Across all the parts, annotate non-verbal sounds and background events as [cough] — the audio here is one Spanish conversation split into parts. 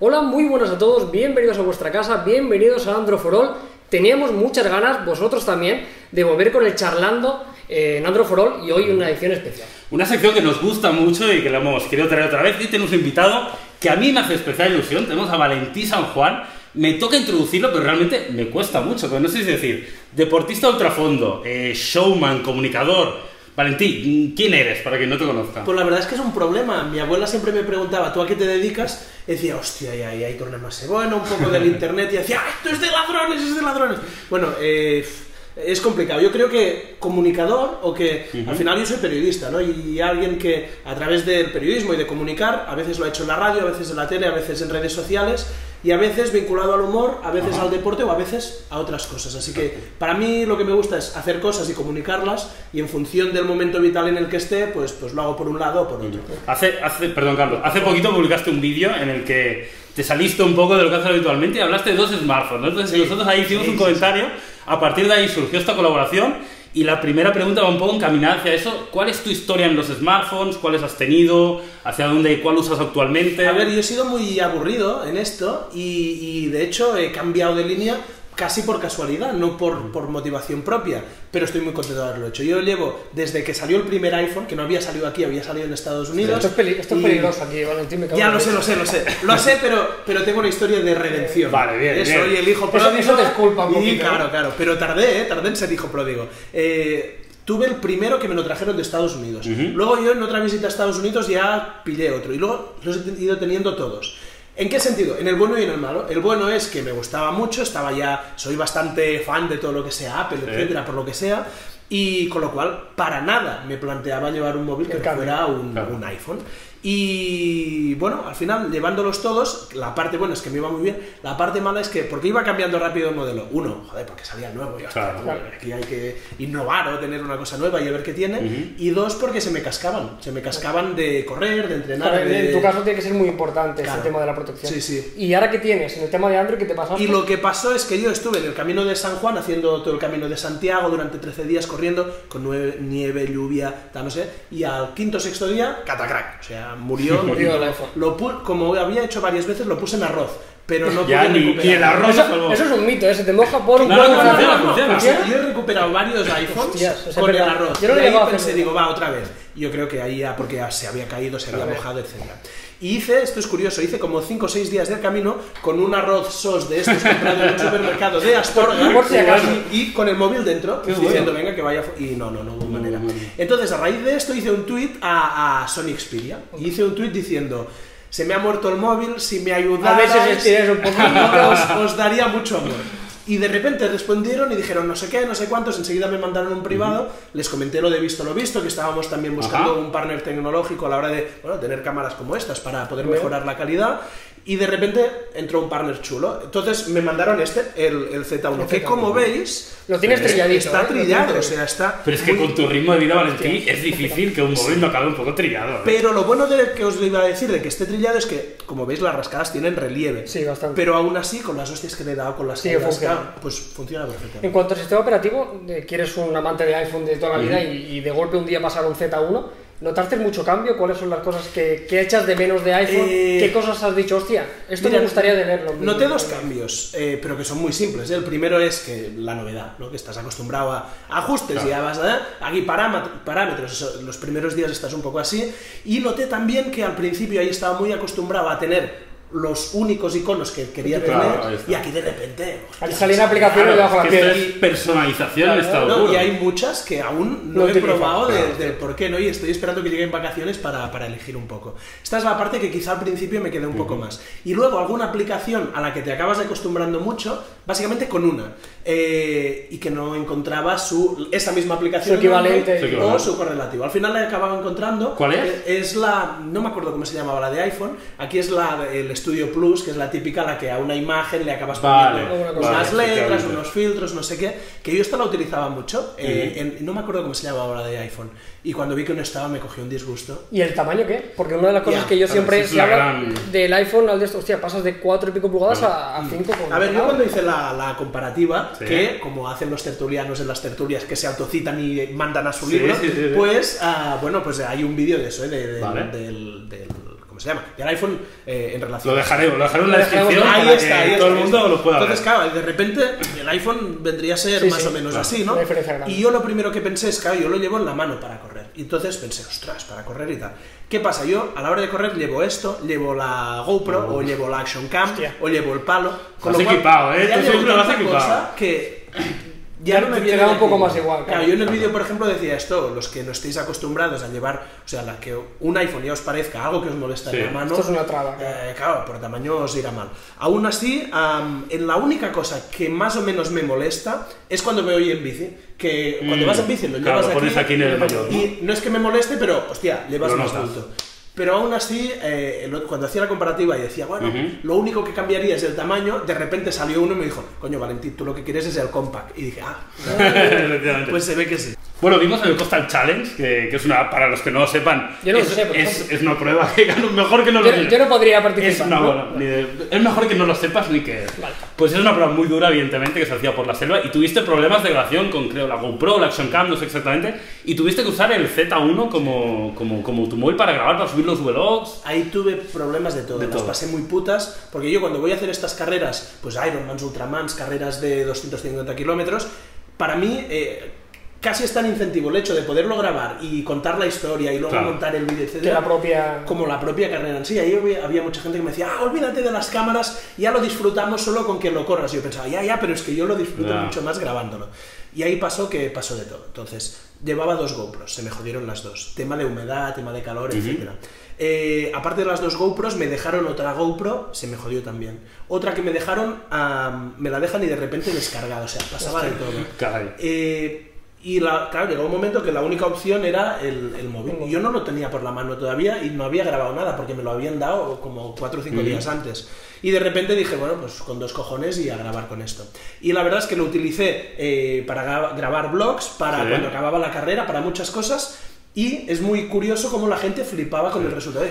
Hola, muy buenas a todos, bienvenidos a vuestra casa, bienvenidos a Androforol. Teníamos muchas ganas, vosotros también, de volver con el charlando eh, en Androforol y hoy una edición especial. Una sección que nos gusta mucho y que la hemos querido traer otra vez. Y tenemos un invitado que a mí me hace especial ilusión. Tenemos a Valentí San Juan. Me toca introducirlo, pero realmente me cuesta mucho. Pero no sé si decir, deportista ultrafondo, eh, showman, comunicador. Valentí, ¿quién eres para quien no te conozca? Pues la verdad es que es un problema. Mi abuela siempre me preguntaba, ¿tú a qué te dedicas? Y decía, hostia, ya, ya hay problemas. Bueno, un poco del internet. Y decía, "Ah, esto es de ladrones, es de ladrones. Bueno, eh, es complicado. Yo creo que comunicador o que al final yo soy periodista, ¿no? Y alguien que a través del periodismo y de comunicar, a veces lo ha hecho en la radio, a veces en la tele, a veces en redes sociales y a veces vinculado al humor, a veces al deporte o a veces a otras cosas. Así que para mí lo que me gusta es hacer cosas y comunicarlas y en función del momento vital en el que esté, pues, pues lo hago por un lado o por otro. Hace, hace, perdón, Carlos, hace poquito publicaste un vídeo en el que te saliste un poco de lo que haces habitualmente y hablaste de dos smartphones. ¿no? Entonces Sí. nosotros ahí hicimos Sí, un comentario, a partir de ahí surgió esta colaboración y la primera pregunta va un poco encaminada hacia eso. ¿Cuál es tu historia en los smartphones? ¿Cuáles has tenido? ¿Hacia dónde? ¿Cuál usas actualmente? A ver, yo he sido muy aburrido en esto y, y, de hecho he cambiado de línea casi por casualidad, no por, por motivación propia, pero estoy muy contento de haberlo hecho. Yo llevo desde que salió el primer iPhone, que no había salido aquí, había salido en Estados Unidos. Esto es, peli- esto es y- peligroso aquí, Valentín, me cago Ya lo sé, lo sé, lo sé. Lo sé, pero, pero tengo una historia de redención. Vale, bien, Eso, bien. y el hijo Eso- pródigo. eso te disculpa un y poquito, claro, ¿eh? claro. Pero tardé, ¿eh? Tardé en ser hijo pródigo. Eh, tuve el primero que me lo trajeron de Estados Unidos. Luego yo en otra visita a Estados Unidos ya pillé otro. Y luego los he ido teniendo todos. ¿En qué sentido? En el bueno y en el malo. El bueno es que me gustaba mucho, estaba ya, soy bastante fan de todo lo que sea Apple, etcétera, por lo que sea, y con lo cual para nada me planteaba llevar un móvil que fuera un, Claro. un iPhone. Y bueno, al final, llevándolos todos, la parte buena es que me iba muy bien, la parte mala es que, porque iba cambiando rápido el modelo. Uno, joder, porque salía el nuevo, y hostia, Claro. joder, aquí hay que innovar o tener una cosa nueva y a ver qué tiene. Y dos, porque se me cascaban, se me cascaban de correr, de entrenar. De- En tu caso tiene que ser muy importante Claro. tema de la protección. Sí, sí. ¿Y ahora qué tienes? En el tema de Android, ¿qué te pasaste? Y lo que pasó es que yo estuve en el camino de San Juan haciendo todo el camino de Santiago durante 13 días corriendo con nieve, lluvia, tal, no sé, y al quinto sexto día, catacrack, o sea, murió. Murió el iPhone. Lo como había hecho varias veces, lo puse en arroz, pero no Ya pude ni- el arroz. Eso, es un mito, ¿eh? Se te moja por un No, no, funciona, funciona. Sea, yo he recuperado varios iPhones Hostias, o sea, con el arroz. yo no y lo ahí pensé, digo, va, otra vez. Yo creo que ahí ya, porque ya se había caído, se había mojado, etc. Y hice, esto es curioso, hice como 5 o 6 días del camino con un arroz sos de estos comprado en un supermercado de Astorga [laughs] Por si acaso. y, y con el móvil dentro, Qué diciendo, bueno. venga, que vaya. fu-". Y no, no, no hubo manera. bueno. Entonces, a raíz de esto, hice un tweet a, a Sony Xperia. Y hice un tweet diciendo. Se me ha muerto el móvil, si me ayudáis, A veces un poquito. [laughs] os, os daría mucho amor. Y de repente respondieron y dijeron no sé qué, no sé cuántos, enseguida me mandaron un privado, les comenté lo de visto lo visto, que estábamos también buscando Ajá. un partner tecnológico a la hora de bueno, tener cámaras como estas para poder mejorar la calidad. Y de repente entró un partner chulo. Entonces me mandaron este, el, el Z1, El que Z1. como veis... Lo tienes es- trilladito, ¿eh? Está Lo tienes trillado, o sea, está... Pero es que muy- con tu ritmo de vida, Valentí, es difícil que un móvil no acabe un poco trillado. ¿eh? Pero lo bueno de que os iba a decir de que esté trillado es que, como veis, las rascadas tienen relieve. Sí, bastante. Pero aún así, con las hostias que le he dado, con las Sigue que pues funciona perfectamente. En cuanto al sistema operativo, eh, quieres un amante de iPhone de toda la vida y, y de golpe un día pasar un Z1, ¿notaste mucho cambio? ¿Cuáles son las cosas que, que echas de menos de iPhone? Eh, ¿Qué cosas has dicho? Hostia, esto Mira, me gustaría de verlo. Noté dos cambios, eh, pero que son muy simples. ¿eh? El primero es que la novedad, ¿no? que estás acostumbrado a ajustes y ya vas a aquí parámet- parámetros. eso, los primeros días estás un poco así. Y noté también que al principio ahí estaba muy acostumbrado a tener los únicos iconos que quería Claro, tener está. y aquí de repente hostia, salir aplicaciones Claro, debajo de la que piel. es personalización Claro, estado ¿no? Y hay muchas que aún no, No he probado de- claro. del por qué, ¿no? Y estoy esperando que lleguen vacaciones para, para elegir un poco. Esta es la parte que quizá al principio me quedé un poco más. Y luego alguna aplicación a la que te acabas acostumbrando mucho, básicamente con una, eh, y que no encontraba su, esa misma aplicación Su equivalente. O su correlativo. Al final la he acabado encontrando. ¿Cuál es? Eh, Es la, no me acuerdo cómo se llamaba la de iPhone, aquí es la el Studio Plus, que es la típica a la que a una imagen le acabas Vale, poniendo unas vale, letras, unos filtros, no sé qué, que yo esta la utilizaba mucho, eh, en- no me acuerdo cómo se llama ahora de iPhone, y cuando vi que no estaba me cogió un disgusto. ¿Y el tamaño qué? Porque una de las cosas Ya, que yo siempre se la habla gran- del iPhone al de esto, hostia, pasas de 4 y pico pulgadas a 5 con A ver, yo cuando hice la, la comparativa, Sí. que como hacen los tertulianos en las tertulias que se autocitan y mandan a su Sí, libro, sí, sí, sí. pues, ah, bueno, pues hay un vídeo de eso, ¿eh? de- de- Vale. del, del- ¿cómo cómo se llama, del iPhone eh, en relación Lo dejaremos, lo dejaremos en Lo la descripción Ahí está, ahí está, todo el mundo lo pueda Entonces, ver. claro, de repente el iPhone vendría a ser Sí, más sí, o menos claro. así, ¿no? Y yo lo primero que pensé es, claro, yo lo llevo en la mano para correr. Y entonces pensé, ostras, para correr y tal. ¿Qué pasa? Yo a la hora de correr llevo esto, llevo la GoPro, o llevo la Action Cam, Hostia. o llevo el palo. Vas equipado, ¿eh? ya llevo equipado. cosa que ya no me te viene da de un poco aquí. más igual, Claro, claro. yo en el vídeo, por ejemplo, decía esto, los que no estéis acostumbrados a llevar, o sea, la que un iPhone ya os parezca algo que os molesta Sí. en la mano. Esto es una traba, claro. eh, claro, por tamaño os irá mal. Aún así, am, en la única cosa que más o menos me molesta es cuando me voy en bici. Que cuando Mm, vas en bici lo claro, llevas lo pones aquí en el mayor, ¿no? Y no es que me moleste, pero, hostia, llevas más bulto. Pero aún así, eh, cuando hacía la comparativa y decía, bueno, Ujú. lo único que cambiaría es el tamaño, de repente salió uno y me dijo, coño, Valentín, tú lo que quieres es el compact. Y dije, ah, pues se ve que sí. Bueno, vimos el Coastal Challenge, que, que es una, para los que no lo sepan, Yo no lo es, sé, por es, es una prueba que gano mejor que no lo Yo, mires. yo no podría Es, participar. no, ¿no? bueno, ni de- es mejor que no lo sepas ni que... Vale. Pues es una prueba muy dura, evidentemente, que se hacía por la selva y tuviste problemas de grabación con, creo, la GoPro, la Action Cam, no sé exactamente, y tuviste que usar el Z1 como, como, como tu móvil para grabar, para subir los vlogs. Ahí tuve problemas de todo, De las todo. pasé muy putas, porque yo cuando voy a hacer estas carreras, pues Ironmans, Ultramans, carreras de 250 kilómetros, para mí eh, casi es tan incentivo el hecho de poderlo grabar y contar la historia y luego Claro. montar el vídeo, etcétera, la propia... como la propia carrera en sí. Ahí había, había mucha gente que me decía, ah, olvídate de las cámaras, ya lo disfrutamos solo con que lo corras. Y yo pensaba, ya, ya, pero es que yo lo disfruto mucho más grabándolo. Y ahí pasó que pasó de todo. Entonces, llevaba dos GoPros, se me jodieron las dos. Tema de humedad, tema de calor, etcétera. Eh, aparte de las dos GoPros, me dejaron otra GoPro, se me jodió también. Otra que me dejaron, me la dejan y de repente descargada, o sea, pasaba de todo. Eh, y la, claro, llegó un momento que la única opción era el, el móvil. Y yo no lo tenía por la mano todavía y no había grabado nada porque me lo habían dado como 4 o 5 días antes. Y de repente dije, bueno, pues con dos cojones y a grabar con esto. Y la verdad es que lo utilicé eh, para gra- grabar vlogs, para Sí. cuando acababa la carrera, para muchas cosas. Y es muy curioso cómo la gente flipaba con el resultado.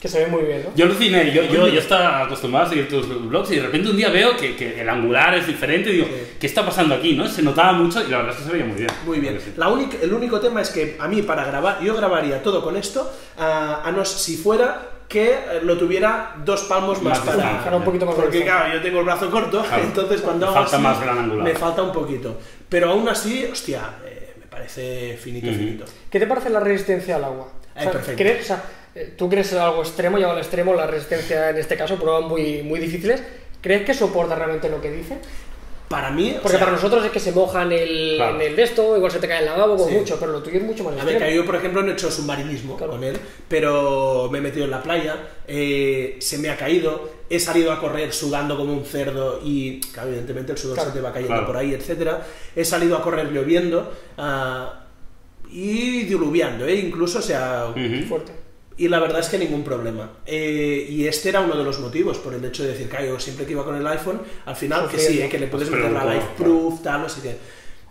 Que se ve muy bien, ¿no? Yo aluciné, yo, yo, yo estaba acostumbrado a seguir tus vlogs y de repente un día veo que, que el angular es diferente y digo, Sí. ¿qué está pasando aquí? ¿no? Se notaba mucho y la verdad es que se veía muy bien. Muy bien. Sí. La única, el único tema es que a mí para grabar, yo grabaría todo con esto, a, a no si fuera que lo tuviera dos palmos más, Más para... Para un poquito más Porque claro, yo tengo el brazo corto, Claro. [laughs] entonces cuando Me hago falta así, más gran angular. me falta un poquito. Pero aún así, hostia, eh, parece finito, finito. ¿Qué te parece la resistencia al agua? O Ay, sea, perfecto. ¿crees- o sea, eh, tú crees algo extremo, lleva al extremo la resistencia en este caso, pruebas muy, muy difíciles. ¿Crees que soporta realmente lo que dice? Para mí, o Porque sea, para nosotros es que se moja en el, Claro. en el de esto, igual se te cae el lavabo con Sí. mucho, pero lo tuyo es mucho más A ver, que yo, por ejemplo, no he hecho submarinismo Claro. con él, pero me he metido en la playa, eh, se me ha caído, he salido a correr sudando como un cerdo y, claro, evidentemente el sudor Claro. se te va cayendo Claro. por ahí, etcétera. He salido a correr lloviendo ah, y diluviando, ¿eh? incluso, o sea, Ujú. Fuerte. Y la verdad es que ningún problema. Eh, y este era uno de los motivos, por el hecho de decir, yo siempre que iba con el iPhone, al final, que sí, eh, que le puedes meter la Life Proof, tal, no sé qué.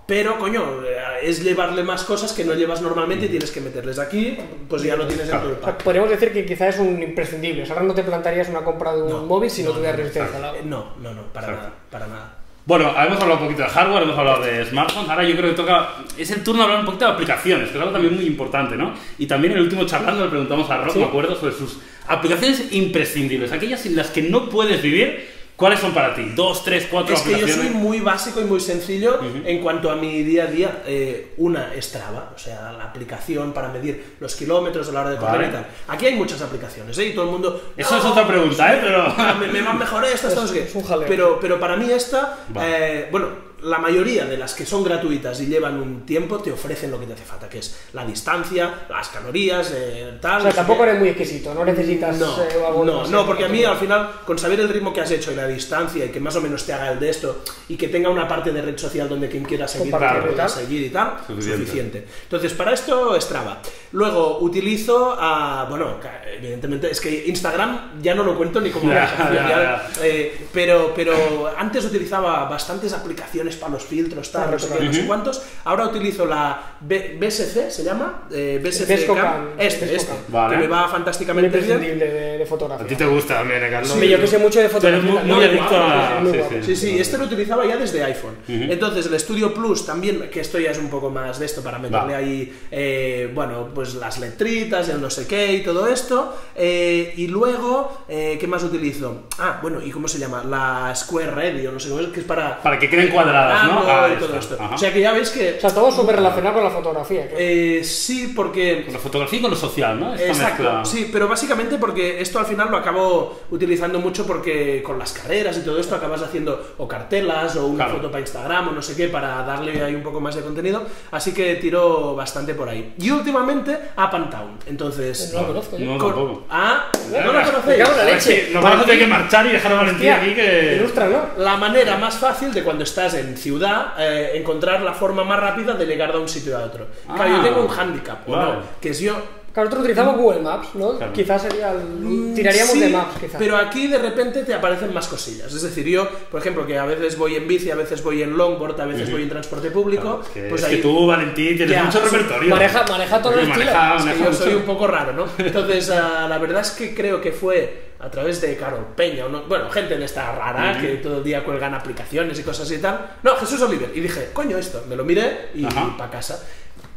Pero, coño, eh, es llevarle más cosas que no llevas normalmente y tienes que meterles aquí, pues ya lo tienes dentro del pack. podríamos decir que quizás es un imprescindible. O sea, ahora no te plantarías una compra de un No, móvil si no, no, tuviera no, resistencia. Eh, No, no, no, para nada, para nada. Bueno, hemos hablado un poquito de hardware, hemos hablado de smartphones, ahora yo creo que toca, es el turno de hablar un poquito de aplicaciones, que es algo también muy importante, ¿no? Y también en el último charlando le preguntamos a Rob, Sí. me acuerdo, sobre sus aplicaciones imprescindibles, aquellas sin las que no puedes vivir, ¿cuáles son para ti? Dos, tres, cuatro Es que yo soy muy básico y muy sencillo en cuanto a mi día a día. Eh, una es Strava, o sea, la aplicación para medir los kilómetros a la hora de correr Vale. y tal. Aquí hay muchas aplicaciones, ¿eh? Y todo el mundo... Eso "No, es otra pregunta, ¿eh? Pero... [laughs] Me, me van mejor estas, Es- es jaleo. Pero, pero para mí esta, Vale. eh, bueno, la mayoría de las que son gratuitas y llevan un tiempo te ofrecen lo que te hace falta, que es la distancia, las calorías, eh, tal. O sea, tampoco eres muy exquisito, no necesitas No, eh, algo no, no, porque a mí al final, con saber el ritmo que has hecho y la distancia y que más o menos te haga el de esto y que tenga una parte de red social donde quien quiera seguir y pueda seguir y tal, Suficiente. suficiente. Entonces, para esto Strava. Luego utilizo, a, bueno, evidentemente es que Instagram ya no lo cuento ni como [laughs] Ya, ya, ya, eh, pero, pero antes utilizaba bastantes aplicaciones para los filtros, tal, no sé qué, no sé cuántos. Ahora utilizo la B- BSC, ¿se llama? Eh, BSC Vesco Cam. Cam, Este, Vesco este. Cam. Vale. Que me va fantásticamente bien. de, de A fotografía. ti te gusta también, ¿eh, Carlos? Hombre, yo que sé mucho de fotografía. muy, muy adicto a... sí. Sí, sí, este lo utilizaba ya desde iPhone. Entonces, el Studio Plus también, que esto ya es un poco más de esto para meterle ahí, eh, bueno, pues las letritas, el no sé qué y todo esto. Eh, y luego, eh, ¿qué más utilizo? Ah, bueno, ¿y cómo se llama? La Square Radio, no sé cómo es, que es para. Para que queden cuadradas, ¿no? Ah, y todo esto. esto. Ajá. O sea que ya veis que. O sea, todo súper relacionado con la fotografía. creo. eh, sí, porque. Con la fotografía y con lo social, ¿no? Esta Exacto, mezcla. sí, pero básicamente porque esto al final lo acabo utilizando mucho porque con las carreras y todo esto acabas haciendo o cartelas o una Claro. foto para Instagram o no sé qué para darle ahí un poco más de contenido, así que tiro bastante por ahí. Y últimamente Up and Town, entonces... No lo conozco yo. No, con- tampoco. Ah, ¿no la Me conocéis? la leche. si Nos vamos a tener que marchar y dejar a Valentín aquí que... Ilustra, ¿no? La manera más fácil de cuando estás en ciudad, eh, encontrar la forma más rápida de llegar de un sitio a otro. Claro, Ah. yo tengo un handicap, ¿o Vale. no? Que es yo Claro, nosotros utilizamos Google Maps, ¿no? Claro. Quizás sería el... Tiraríamos Mm, Sí, de Maps, quizás. Pero aquí de repente te aparecen más cosillas. Es decir, yo, por ejemplo, que a veces voy en bici, a veces voy en longboard, a veces voy en transporte público, Claro, es que, pues es ahí que tú, Valentín, tienes Ya, mucho sí. repertorio. Maneja, maneja todo el Maneja- estilo. es que maneja yo mucho. soy un poco raro, ¿no? Entonces, ah, la verdad es que creo que fue a través de Carol Peña, o no- bueno, gente en esta rara, Ujú. que todo el día cuelgan aplicaciones y cosas y tal. No, Jesús Oliver. Y dije, coño, esto, me lo miré y Ajá. para casa.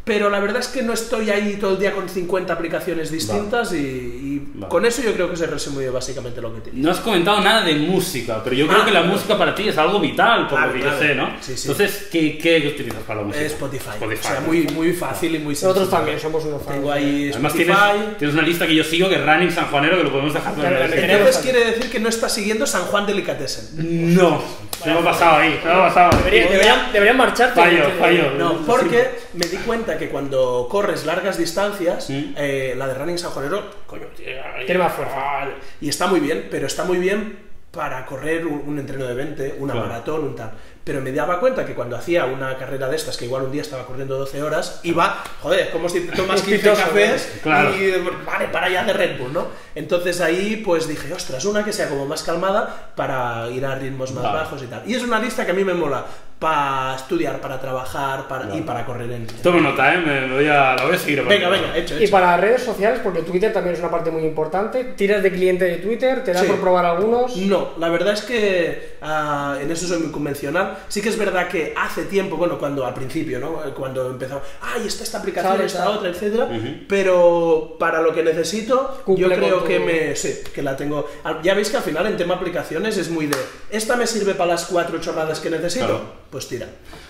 Pero la verdad es que no estoy ahí todo el día con 50 aplicaciones distintas y, y Vale. con eso yo creo que se resume básicamente lo que te No has comentado nada de música, pero yo creo Ah, que la claro. música para ti es algo vital, por Claro, lo que yo sé, ¿no? Sí, sí. Entonces, ¿qué, qué utilizas para la música? Spotify. Spotify. O sea, muy, muy fácil y muy sencillo. Nosotros también somos unos fans. Tengo ahí Además, Spotify. tienes, tienes una lista que yo sigo que es Running Sanjuanero, que lo podemos dejar Claro, Entonces quiere decir que no estás siguiendo San Juan Delicatessen. No, me ha pasado ahí, se me ha pasado. Debería- deberían, deberían marcharte. Fallo, fallo. No, porque me di cuenta que cuando corres largas distancias, eh, la de Running San Juanero, coño, tiene, Tiene más fuerza. Y está muy bien, pero está muy bien para correr un, un entreno de 20, una Claro. maratón, un tal. Pero me daba cuenta que cuando hacía una carrera de estas, que igual un día estaba corriendo 12 horas, iba, joder, como si te tomas [laughs] 15 Pitoso, cafés claro. y vale, para allá de Red Bull, ¿no? Entonces ahí pues dije, ostras, una que sea como más calmada para ir a ritmos más Vale. bajos y tal. Y es una lista que a mí me mola para estudiar, para trabajar para, y Vale. para correr en... Tomo nota, ¿eh? Me me voy a, la voy a seguir. Venga, venga, hecho, Y hecho. para redes sociales, porque Twitter también es una parte muy importante. Tiras de cliente de Twitter, te da Sí. por probar algunos. No, la verdad es que ah, en eso soy muy convencional. Sí que es verdad que hace tiempo, bueno, cuando al principio, ¿no? Eh, Cuando empezó, ay, está esta aplicación, Sale, esta otra, etcétera. Ujú. Pero para lo que necesito, Cumple yo creo que me. Sí, que la tengo. Ya veis que al final en tema aplicaciones es muy de. Esta me sirve para las cuatro chorradas que necesito. Claro. Pues tira.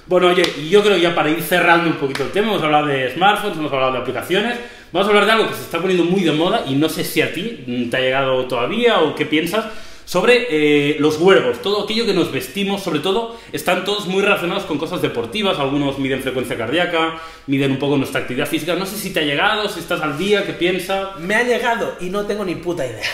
Bueno, oye, y yo creo ya para ir cerrando un poquito el tema, hemos hablado de smartphones, hemos hablado de aplicaciones, vamos a hablar de algo que se está poniendo muy de moda y no sé si a ti te ha llegado todavía o qué piensas sobre eh, los wearables, todo aquello que nos vestimos, sobre todo, están todos muy relacionados con cosas deportivas, algunos miden frecuencia cardíaca, miden un poco nuestra actividad física, no sé si te ha llegado, si estás al día, qué piensas. Me ha llegado y no tengo ni puta idea.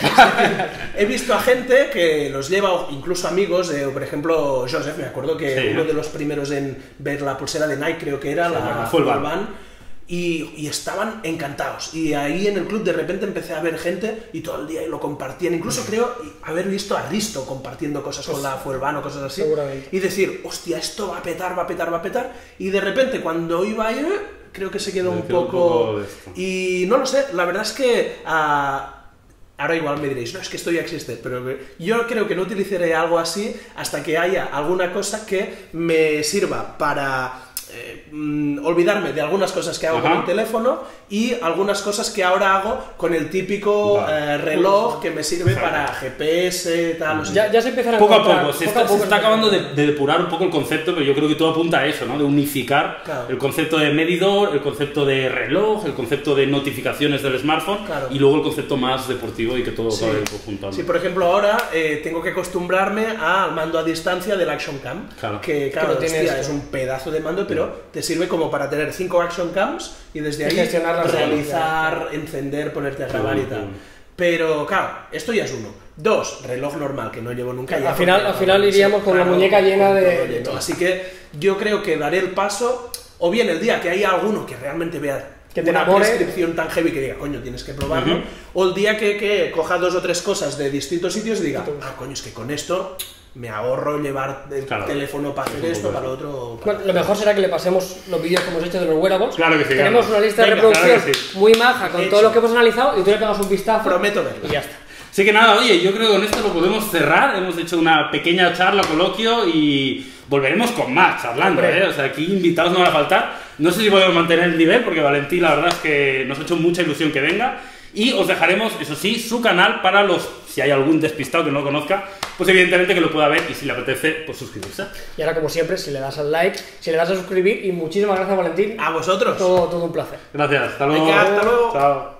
[laughs] He visto a gente que los lleva, incluso amigos, de, por ejemplo, Joseph, me acuerdo que Sí. uno de los primeros en ver la pulsera de Nike, creo que era, la la Full Band. Y, y estaban encantados. Y ahí en el club de repente empecé a ver gente y todo el día y lo compartían. Incluso creo haber visto a Risto compartiendo cosas con la Full Band o cosas así. Y decir, hostia, esto va a petar, va a petar, va a petar. Y de repente cuando iba ahí, eh, creo que se quedó un poco... Y no lo sé, la verdad es que ah, ahora igual me diréis, no, es que esto ya existe, pero yo creo que no utilizaré algo así hasta que haya alguna cosa que me sirva para eh, mm, olvidarme de algunas cosas que hago Ajá. con el teléfono y algunas cosas que ahora hago con el típico Vale. eh, reloj que me sirve Exacto. para GPS, tal, no sé Ya, ya se empiezan a Poco a encontrar- poco, se poco está, a poco se está acabando de, de depurar un poco el concepto, pero yo creo que todo apunta a eso, ¿no? De unificar Claro. el concepto de medidor, el concepto de reloj, el concepto de notificaciones del smartphone Claro. y luego el concepto más deportivo y que todo Sí. acabe juntando. Sí, por ejemplo, ahora eh, tengo que acostumbrarme al mando a distancia del Action Cam. Claro. Que, claro, lo tiene hostia, esto. es un pedazo de mando, pero te sirve como para tener cinco Action Cams y desde Y ahí gestionar realizar, encender, ponerte a grabar y tal. Pero, claro, esto ya es uno. Dos, reloj normal, que no llevo nunca. ya Al final- al final iríamos con la muñeca llena de-. Así que yo creo que daré el paso, o bien el día que haya alguno que realmente vea Que te una enamore. prescripción tan heavy que diga, coño, tienes que probarlo, o el día que, que coja dos o tres cosas de distintos sitios y diga, ah, coño, es que con esto me ahorro llevar el Claro. teléfono para hacer Es esto, para lo otro. para- Bueno, lo mejor será que le pasemos los vídeos que hemos hecho de los wearables. Claro que sí, Tenemos claro. una lista de Venga, reproducción claro sí. muy maja con Hecho. todo lo que hemos analizado y tú le pegas un vistazo. Prometo verlo. Y ya está. Así que nada, oye, yo creo que con esto lo podemos cerrar. Hemos hecho una pequeña charla, coloquio y volveremos con más charlando, Hombre. ¿eh? O sea, aquí invitados no van a faltar. No sé si podemos mantener el nivel porque Valentín, la verdad es que nos ha hecho mucha ilusión que venga. Y os dejaremos, eso sí, su canal para los, si hay algún despistado que no lo conozca, pues evidentemente que lo pueda ver y si le apetece, pues suscribirse. Y ahora, como siempre, si le das al like, si le das a suscribir y muchísimas gracias, Valentín. A vosotros. Todo, todo un placer. Gracias, hasta luego. Venga, hasta luego. Chao.